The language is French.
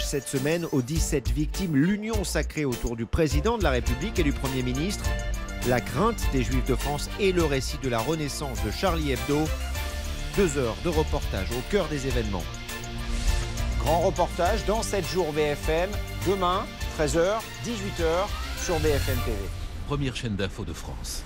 cette semaine aux 17 victimes, l'union sacrée autour du président de la République et du Premier ministre, la crainte des Juifs de France et le récit de la renaissance de Charlie Hebdo. Deux heures de reportage au cœur des événements. Grand reportage dans 7 jours BFM, demain, 13h, 18h sur BFM TV. Première chaîne d'info de France.